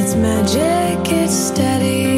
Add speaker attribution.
Speaker 1: It's magic, it's steady.